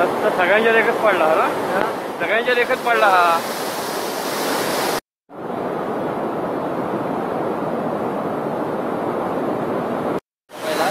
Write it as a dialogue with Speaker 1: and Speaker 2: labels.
Speaker 1: तर सगळ्यांच्या लेखच पडला ना? सगळ्यांच्या लेखच पडला हा.
Speaker 2: पहिला.